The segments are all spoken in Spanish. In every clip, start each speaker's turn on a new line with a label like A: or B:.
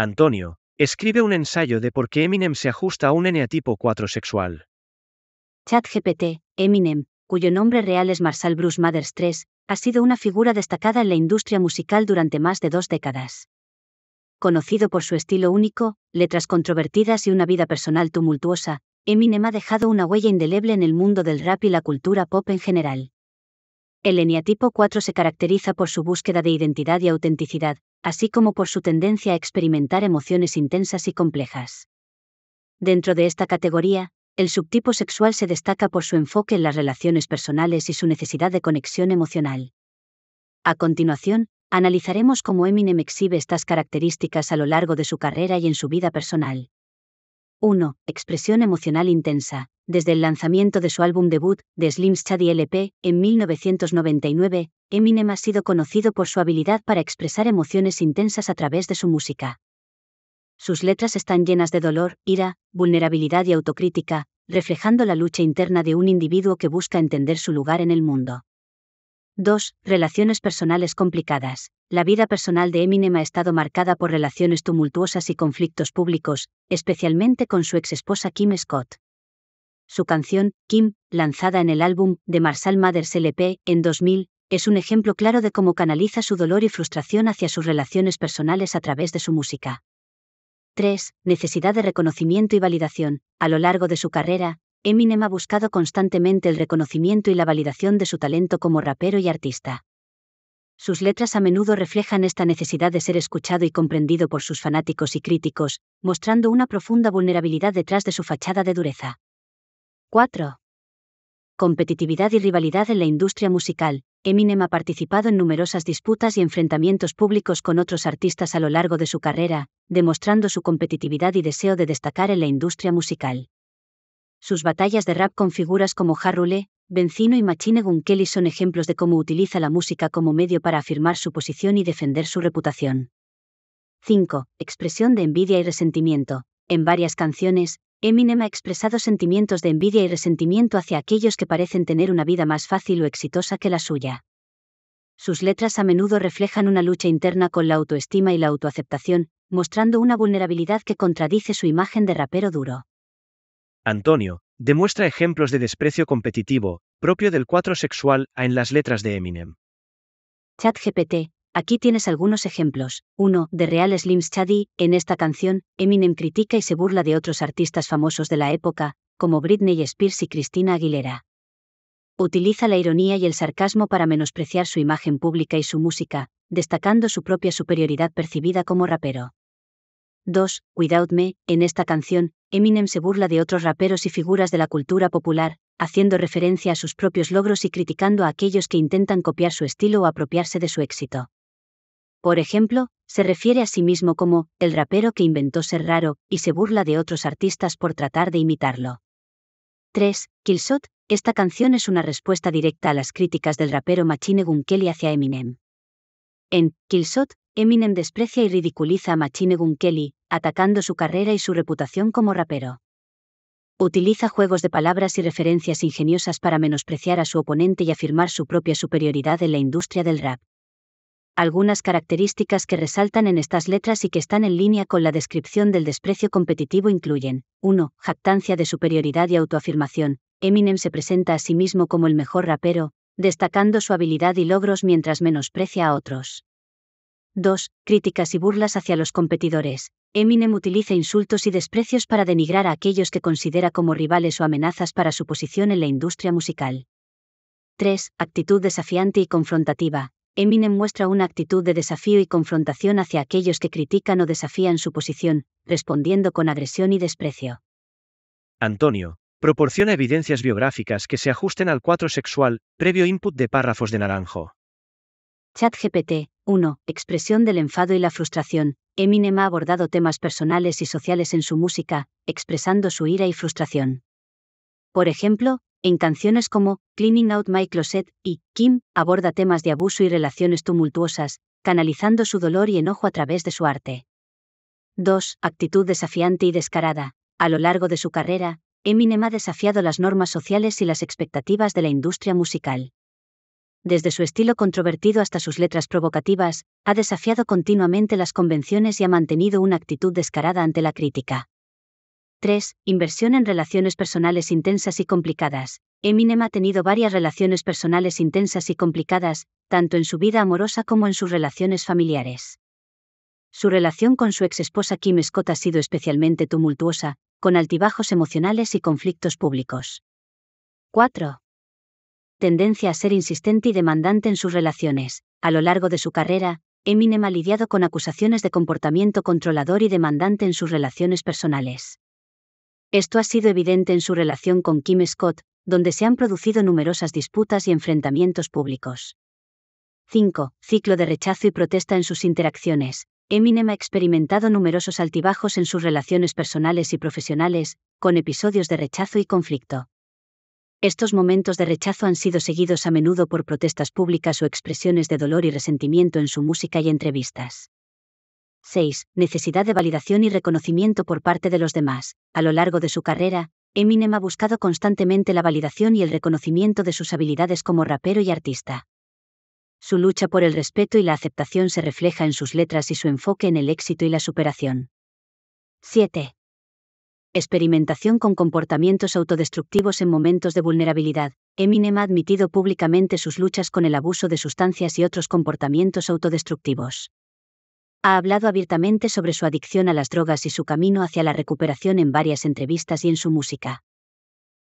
A: Antonio, escribe un ensayo de por qué Eminem se ajusta a un eneatipo 4 sexual.
B: ChatGPT, Eminem, cuyo nombre real es Marshall Bruce Mathers III, ha sido una figura destacada en la industria musical durante más de dos décadas. Conocido por su estilo único, letras controvertidas y una vida personal tumultuosa, Eminem ha dejado una huella indeleble en el mundo del rap y la cultura pop en general. El eneatipo 4 se caracteriza por su búsqueda de identidad y autenticidad, así como por su tendencia a experimentar emociones intensas y complejas. Dentro de esta categoría, el subtipo sexual se destaca por su enfoque en las relaciones personales y su necesidad de conexión emocional. A continuación, analizaremos cómo Eminem exhibe estas características a lo largo de su carrera y en su vida personal. 1. Expresión emocional intensa. Desde el lanzamiento de su álbum debut, The Slim Shady LP, en 1999, Eminem ha sido conocido por su habilidad para expresar emociones intensas a través de su música. Sus letras están llenas de dolor, ira, vulnerabilidad y autocrítica, reflejando la lucha interna de un individuo que busca entender su lugar en el mundo. 2. Relaciones personales complicadas. La vida personal de Eminem ha estado marcada por relaciones tumultuosas y conflictos públicos, especialmente con su ex esposa Kim Scott. Su canción, Kim, lanzada en el álbum The Marshall Mathers LP en 2000, es un ejemplo claro de cómo canaliza su dolor y frustración hacia sus relaciones personales a través de su música. 3. Necesidad de reconocimiento y validación. A lo largo de su carrera, Eminem ha buscado constantemente el reconocimiento y la validación de su talento como rapero y artista. Sus letras a menudo reflejan esta necesidad de ser escuchado y comprendido por sus fanáticos y críticos, mostrando una profunda vulnerabilidad detrás de su fachada de dureza. 4. Competitividad y rivalidad en la industria musical. Eminem ha participado en numerosas disputas y enfrentamientos públicos con otros artistas a lo largo de su carrera, demostrando su competitividad y deseo de destacar en la industria musical. Sus batallas de rap con figuras como Harrule, Benzino y Machine Gun Kelly son ejemplos de cómo utiliza la música como medio para afirmar su posición y defender su reputación. 5. Expresión de envidia y resentimiento. En varias canciones, Eminem ha expresado sentimientos de envidia y resentimiento hacia aquellos que parecen tener una vida más fácil o exitosa que la suya. Sus letras a menudo reflejan una lucha interna con la autoestima y la autoaceptación, mostrando una vulnerabilidad que contradice su imagen de rapero duro.
A: Antonio, demuestra ejemplos de desprecio competitivo, propio del cuatro sexual, a en las letras de Eminem.
B: ChatGPT, Aquí tienes algunos ejemplos. 1. De Real Slim Shady, en esta canción, Eminem critica y se burla de otros artistas famosos de la época, como Britney Spears y Christina Aguilera. Utiliza la ironía y el sarcasmo para menospreciar su imagen pública y su música, destacando su propia superioridad percibida como rapero. 2. Without Me, en esta canción, Eminem se burla de otros raperos y figuras de la cultura popular, haciendo referencia a sus propios logros y criticando a aquellos que intentan copiar su estilo o apropiarse de su éxito. Por ejemplo, se refiere a sí mismo como el rapero que inventó ser raro y se burla de otros artistas por tratar de imitarlo. 3. Killshot, esta canción es una respuesta directa a las críticas del rapero Machine Gun Kelly hacia Eminem. En Killshot, Eminem desprecia y ridiculiza a Machine Gun Kelly, atacando su carrera y su reputación como rapero. Utiliza juegos de palabras y referencias ingeniosas para menospreciar a su oponente y afirmar su propia superioridad en la industria del rap. Algunas características que resaltan en estas letras y que están en línea con la descripción del desprecio competitivo incluyen 1. Jactancia de superioridad y autoafirmación. Eminem se presenta a sí mismo como el mejor rapero, destacando su habilidad y logros mientras menosprecia a otros. 2. Críticas y burlas hacia los competidores. Eminem utiliza insultos y desprecios para denigrar a aquellos que considera como rivales o amenazas para su posición en la industria musical. 3. Actitud desafiante y confrontativa. Eminem muestra una actitud de desafío y confrontación hacia aquellos que critican o desafían su posición, respondiendo con agresión y desprecio.
A: Antonio, proporciona evidencias biográficas que se ajusten al cuadro sexual, previo input de párrafos de Naranjo.
B: ChatGPT 1. Expresión del enfado y la frustración. Eminem ha abordado temas personales y sociales en su música, expresando su ira y frustración. Por ejemplo, en canciones como Cleaning Out My Closet y Kim aborda temas de abuso y relaciones tumultuosas, canalizando su dolor y enojo a través de su arte. 2. Actitud desafiante y descarada. A lo largo de su carrera, Eminem ha desafiado las normas sociales y las expectativas de la industria musical. Desde su estilo controvertido hasta sus letras provocativas, ha desafiado continuamente las convenciones y ha mantenido una actitud descarada ante la crítica. 3. Inversión en relaciones personales intensas y complicadas. Eminem ha tenido varias relaciones personales intensas y complicadas, tanto en su vida amorosa como en sus relaciones familiares. Su relación con su ex esposa Kim Scott ha sido especialmente tumultuosa, con altibajos emocionales y conflictos públicos. 4. Tendencia a ser insistente y demandante en sus relaciones. A lo largo de su carrera, Eminem ha lidiado con acusaciones de comportamiento controlador y demandante en sus relaciones personales. Esto ha sido evidente en su relación con Kim Scott, donde se han producido numerosas disputas y enfrentamientos públicos. 5. Ciclo de rechazo y protesta en sus interacciones. Eminem ha experimentado numerosos altibajos en sus relaciones personales y profesionales, con episodios de rechazo y conflicto. Estos momentos de rechazo han sido seguidos a menudo por protestas públicas o expresiones de dolor y resentimiento en su música y entrevistas. 6. Necesidad de validación y reconocimiento por parte de los demás. A lo largo de su carrera, Eminem ha buscado constantemente la validación y el reconocimiento de sus habilidades como rapero y artista. Su lucha por el respeto y la aceptación se refleja en sus letras y su enfoque en el éxito y la superación. 7. Experimentación con comportamientos autodestructivos en momentos de vulnerabilidad. Eminem ha admitido públicamente sus luchas con el abuso de sustancias y otros comportamientos autodestructivos. Ha hablado abiertamente sobre su adicción a las drogas y su camino hacia la recuperación en varias entrevistas y en su música.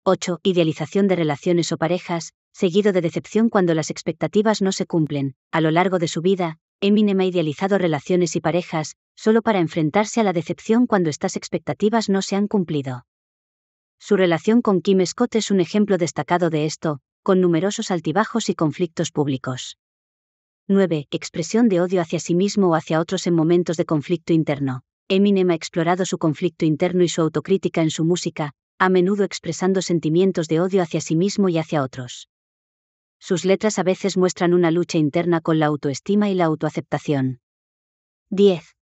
B: 8. Idealización de relaciones o parejas, seguido de decepción cuando las expectativas no se cumplen. A lo largo de su vida, Eminem ha idealizado relaciones y parejas, solo para enfrentarse a la decepción cuando estas expectativas no se han cumplido. Su relación con Kim Scott es un ejemplo destacado de esto, con numerosos altibajos y conflictos públicos. 9. Expresión de odio hacia sí mismo o hacia otros en momentos de conflicto interno. Eminem ha explorado su conflicto interno y su autocrítica en su música, a menudo expresando sentimientos de odio hacia sí mismo y hacia otros. Sus letras a veces muestran una lucha interna con la autoestima y la autoaceptación. 10.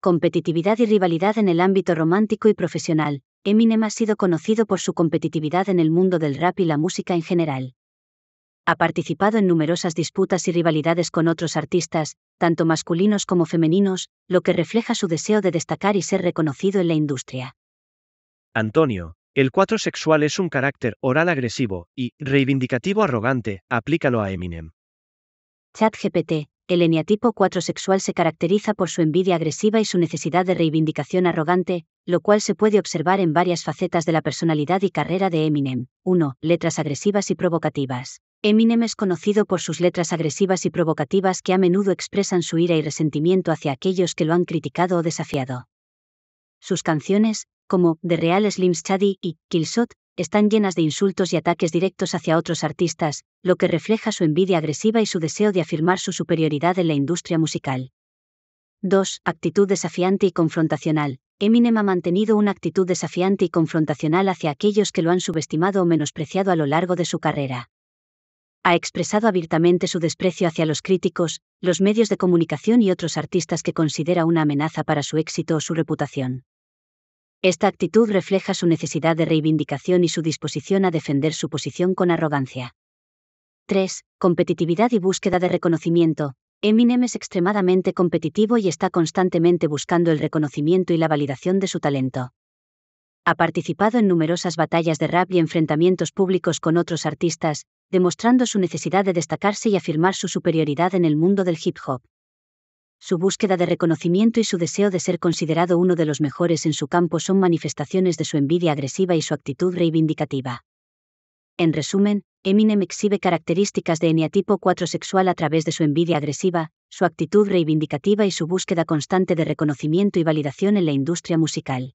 B: Competitividad y rivalidad en el ámbito romántico y profesional. Eminem ha sido conocido por su competitividad en el mundo del rap y la música en general. Ha participado en numerosas disputas y rivalidades con otros artistas, tanto masculinos como femeninos, lo que refleja su deseo de destacar y ser reconocido en la industria.
A: Antonio, el 4 sexual es un carácter oral agresivo y reivindicativo arrogante, aplícalo a Eminem.
B: ChatGPT, el eneatipo 4 sexual se caracteriza por su envidia agresiva y su necesidad de reivindicación arrogante, lo cual se puede observar en varias facetas de la personalidad y carrera de Eminem. 1. Letras agresivas y provocativas. Eminem es conocido por sus letras agresivas y provocativas que a menudo expresan su ira y resentimiento hacia aquellos que lo han criticado o desafiado. Sus canciones, como The Real Slim Shady y Killshot, están llenas de insultos y ataques directos hacia otros artistas, lo que refleja su envidia agresiva y su deseo de afirmar su superioridad en la industria musical. 2. Actitud desafiante y confrontacional. Eminem ha mantenido una actitud desafiante y confrontacional hacia aquellos que lo han subestimado o menospreciado a lo largo de su carrera ha expresado abiertamente su desprecio hacia los críticos, los medios de comunicación y otros artistas que considera una amenaza para su éxito o su reputación. Esta actitud refleja su necesidad de reivindicación y su disposición a defender su posición con arrogancia. 3. Competitividad y búsqueda de reconocimiento. Eminem es extremadamente competitivo y está constantemente buscando el reconocimiento y la validación de su talento. Ha participado en numerosas batallas de rap y enfrentamientos públicos con otros artistas, demostrando su necesidad de destacarse y afirmar su superioridad en el mundo del hip hop. Su búsqueda de reconocimiento y su deseo de ser considerado uno de los mejores en su campo son manifestaciones de su envidia agresiva y su actitud reivindicativa. En resumen, Eminem exhibe características de eneatipo 4 sexual a través de su envidia agresiva, su actitud reivindicativa y su búsqueda constante de reconocimiento y validación en la industria musical.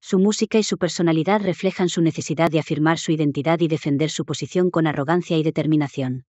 B: Su música y su personalidad reflejan su necesidad de afirmar su identidad y defender su posición con arrogancia y determinación.